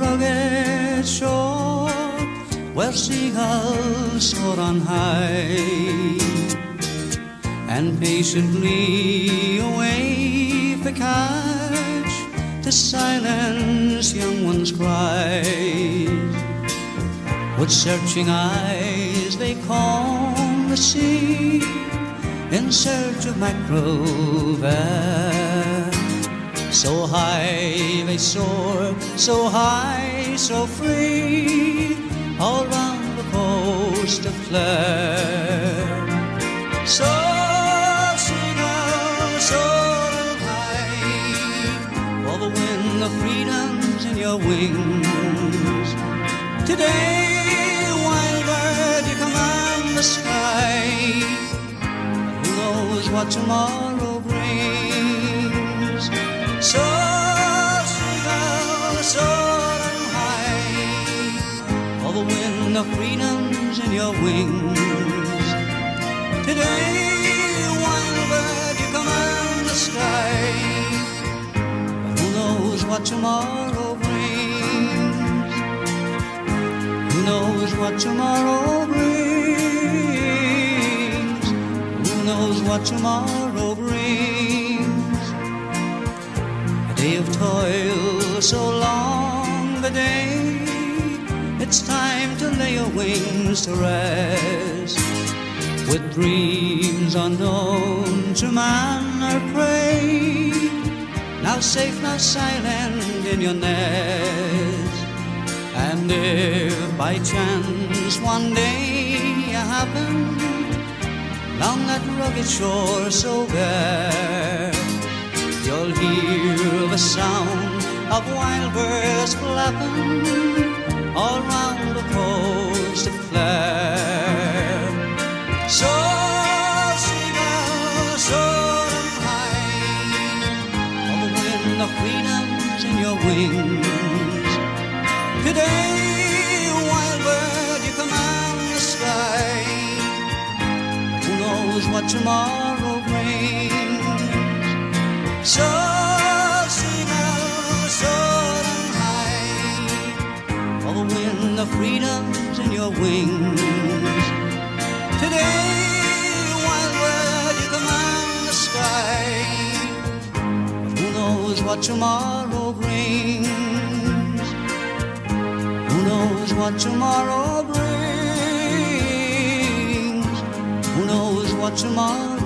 rugged shore where seagulls soar on high and patiently await the catch to silence young ones' cries. With searching eyes they comb the sea in search of mackerel there. So high they soar, so high, so free, all round the coast of Clare. So seagull, oh, soar high, for the wind of freedom's in your wings. Today, wild bird, you command the sky. Who knows what tomorrow of freedom's and your wings. Today, wild bird, you command the sky. But who knows what tomorrow brings? Who knows what tomorrow brings? Who knows what tomorrow brings? A day of toil, so long the day. It's time to lay your wings to rest. With dreams unknown to man or prey. Now safe, now silent in your nest. And if by chance one day you happen Along that rugged shore so bare You'll hear the sound of wild birds flapping All round the coast of Clare So seagull, soar high For the wind of freedom's in your wings Today, wild bird, you command the sky. Who knows what tomorrow brings? So, the freedom's in your wings. Today, wild bird, you command the sky. But who knows what tomorrow brings? Who knows what tomorrow brings? Who knows what tomorrow?